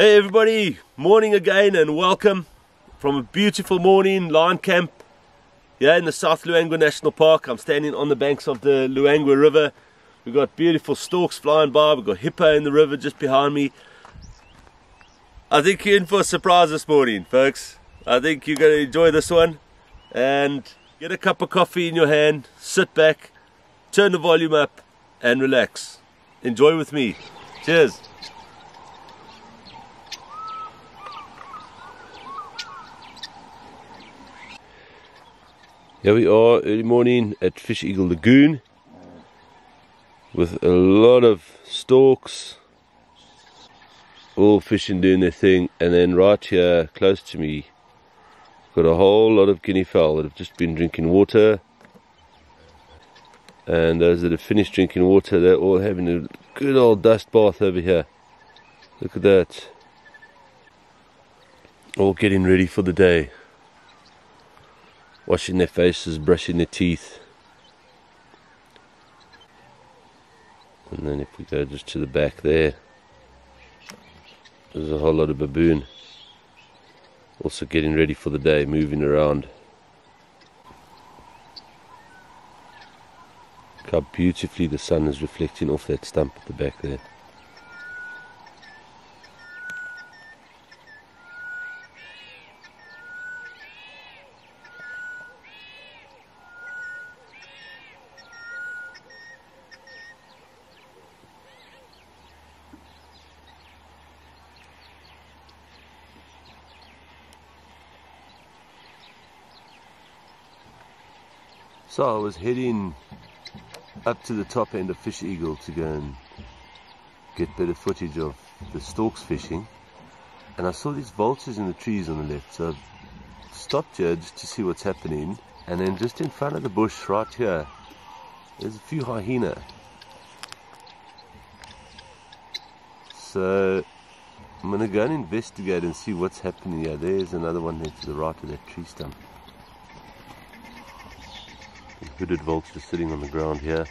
Hey everybody, morning again and welcome from a beautiful morning lion camp here in the South Luangwa National Park. I'm standing on the banks of the Luangwa River. We've got beautiful storks flying by, we've got hippo in the river just behind me. I think you're in for a surprise this morning, folks. I think you're going to enjoy this one and get a cup of coffee in your hand, sit back, turn the volume up and relax. Enjoy with me. Cheers. Here we are early morning at Fish Eagle Lagoon with a lot of storks all fishing doing their thing and then right here close to me got a whole lot of guinea fowl that have just been drinking water. And those that have finished drinking water they're all having a good old dust bath over here. Look at that. All getting ready for the day washing their faces, brushing their teeth. And then if we go just to the back there, there's a whole lot of baboon. Also getting ready for the day, moving around. Look how beautifully the sun is reflecting off that stump at the back there. So I was heading up to the top end of Fish Eagle to go and get better footage of the storks fishing. And I saw these vultures in the trees on the left. So I stopped here just to see what's happening. And then just in front of the bush right here, there's a few hyena. So I'm going to go and investigate and see what's happening here. There's another one there to the right of that tree stump hooded vulture sitting on the ground here.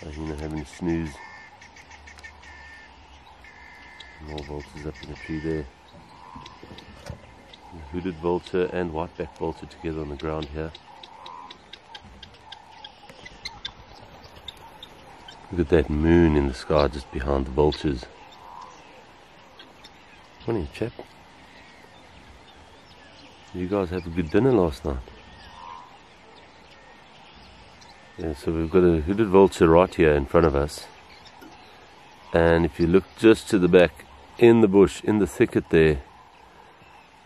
Hyena having a snooze. More vultures up in the tree there. The hooded vulture and whiteback vulture together on the ground here. Look at that moon in the sky just behind the vultures. Morning, chap. You guys had a good dinner last night. Yeah, so we've got a hooded vulture right here in front of us. And if you look just to the back, in the bush, in the thicket there,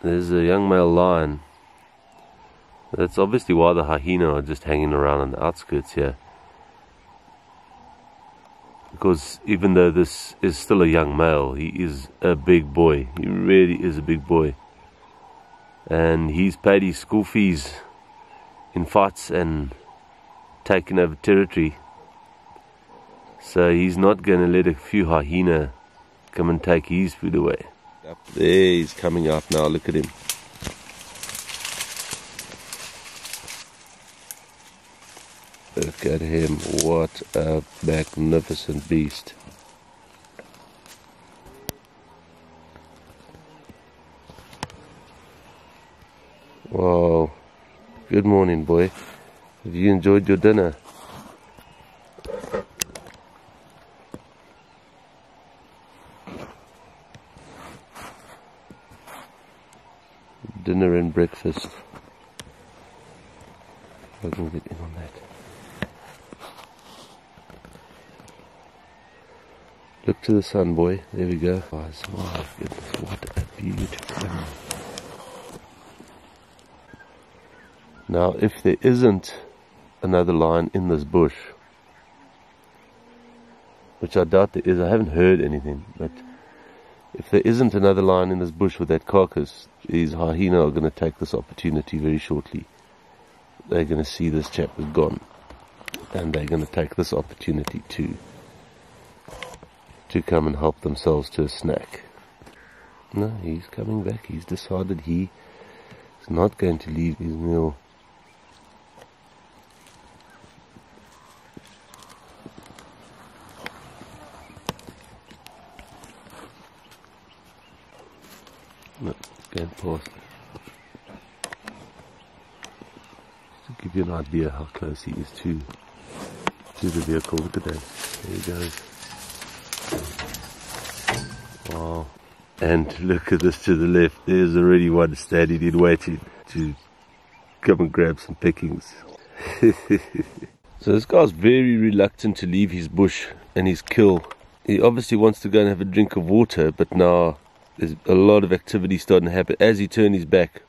there's a young male lion. That's obviously why the hyena are just hanging around on the outskirts here. Because even though this is still a young male, he is a big boy. He really is a big boy and he's paid his school fees in fights and taken over territory. So he's not going to let a few hyena come and take his food away. Up there, he's coming up now. Look at him. Look at him. What a magnificent beast. Wow. Good morning, boy. Have you enjoyed your dinner? Dinner and breakfast. I can get in on that. Look to the sun, boy. There we go. Oh, my goodness, what a beautiful animal. Now, if there isn't another lion in this bush, which I doubt there is, I haven't heard anything, but if there isn't another lion in this bush with that carcass, these hyena are going to take this opportunity very shortly. They're going to see this chap is gone, and they're going to take this opportunity to to come and help themselves to a snack. No, he's coming back. He's decided he is not going to leave his meal No, pause. To give you an idea how close he is to to the vehicle. Look at that. There he goes. Wow. And look at this to the left. There's already one standing in waiting to come and grab some pickings. so this guy's very reluctant to leave his bush and his kill. He obviously wants to go and have a drink of water, but now there's a lot of activity starting to happen. As he turned his back,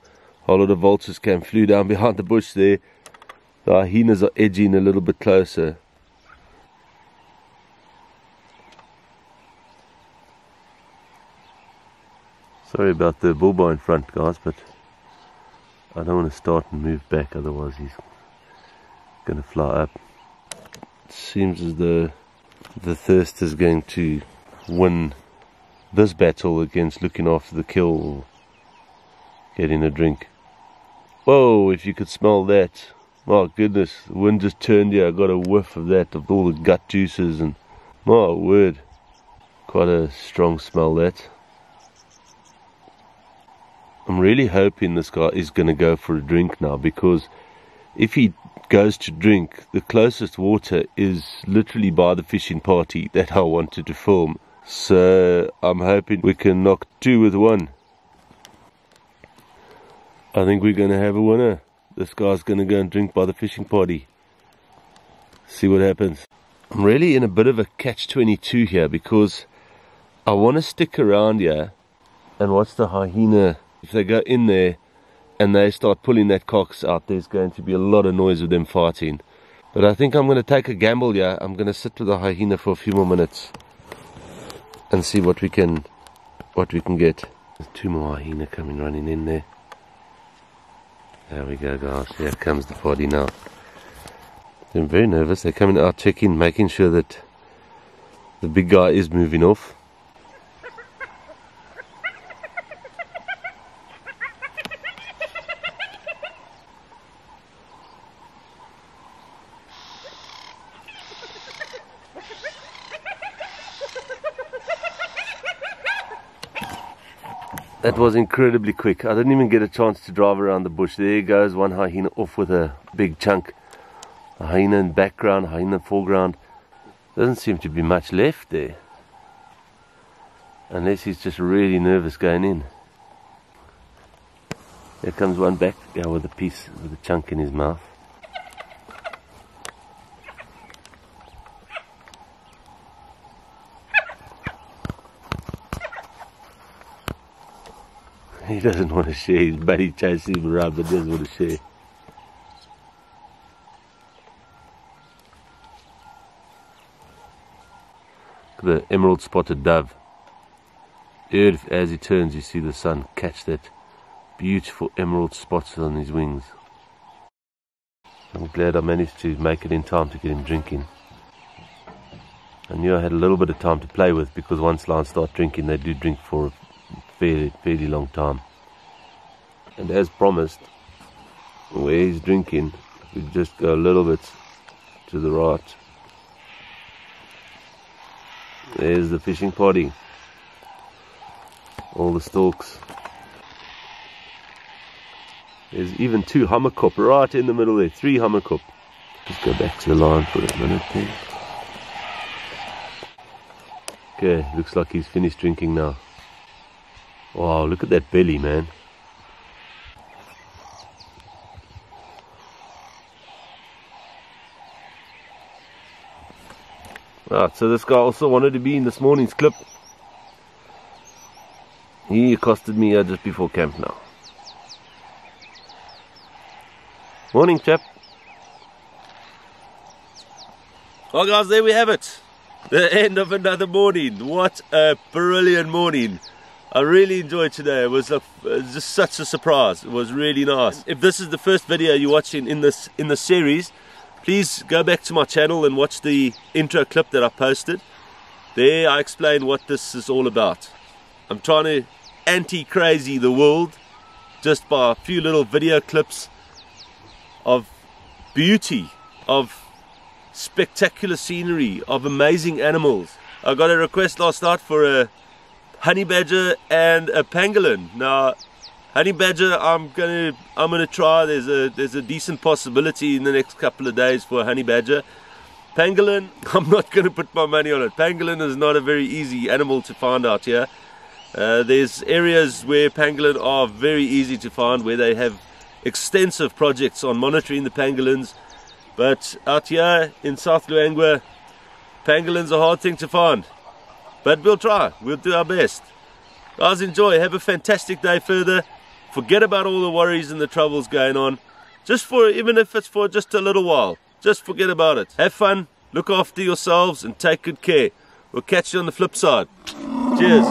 a lot of vultures came, flew down behind the bush there. The hyenas are edging a little bit closer. Sorry about the bulbul in front, guys, but I don't want to start and move back, otherwise he's going to fly up. It seems as though the thirst is going to win this battle against looking after the kill getting a drink. Whoa, if you could smell that. My goodness, the wind just turned here. I got a whiff of that, of all the gut juices and my word. Quite a strong smell that. I'm really hoping this guy is going to go for a drink now because if he goes to drink, the closest water is literally by the fishing party that I wanted to film. So I'm hoping we can knock two with one. I think we're going to have a winner. This guy's going to go and drink by the fishing party. See what happens. I'm really in a bit of a catch-22 here because I want to stick around here and watch the hyena if they go in there and they start pulling that cox out, there's going to be a lot of noise with them fighting. But I think I'm going to take a gamble here. I'm going to sit with the hyena for a few more minutes and see what we can what we can get. There's two more hyena coming running in there. There we go guys, here comes the party now. They're very nervous, they're coming out checking, making sure that the big guy is moving off. That was incredibly quick. I didn't even get a chance to drive around the bush. There goes one hyena off with a big chunk. A hyena in background, hyena foreground. Doesn't seem to be much left there. Unless he's just really nervous going in. There comes one back yeah, with a piece, with a chunk in his mouth. He doesn't want to share. His buddy chases him around, but doesn't want to share. The emerald spotted dove. As he turns, you see the sun catch that beautiful emerald spots on his wings. I'm glad I managed to make it in time to get him drinking. I knew I had a little bit of time to play with because once lions start drinking, they do drink for fairly, fairly long time. And as promised, where he's drinking, we just go a little bit to the right. There's the fishing party. All the storks. There's even two hamerkop right in the middle there. Three hamerkop. Just go back to the line for a minute there. Okay, looks like he's finished drinking now. Wow, look at that belly, man. Right, so this guy also wanted to be in this morning's clip. He accosted me uh, just before camp now. Morning, chap. Well, guys, there we have it. The end of another morning. What a brilliant morning. I really enjoyed today. It was, a, it was just such a surprise. It was really nice. If this is the first video you're watching in this in the series, please go back to my channel and watch the intro clip that I posted. There I explain what this is all about. I'm trying to anti-crazy the world just by a few little video clips of beauty, of spectacular scenery, of amazing animals. I got a request last night for a honey badger and a pangolin. Now, honey badger, I'm gonna I'm gonna try. There's a there's a decent possibility in the next couple of days for a honey badger. Pangolin, I'm not gonna put my money on it. Pangolin is not a very easy animal to find out here. Uh, there's areas where pangolin are very easy to find, where they have extensive projects on monitoring the pangolins. But out here in South Luangwa, Pangolin's a hard thing to find. But we'll try. We'll do our best. Guys, enjoy. Have a fantastic day further. Forget about all the worries and the troubles going on. Just for, even if it's for just a little while. Just forget about it. Have fun. Look after yourselves and take good care. We'll catch you on the flip side. Cheers.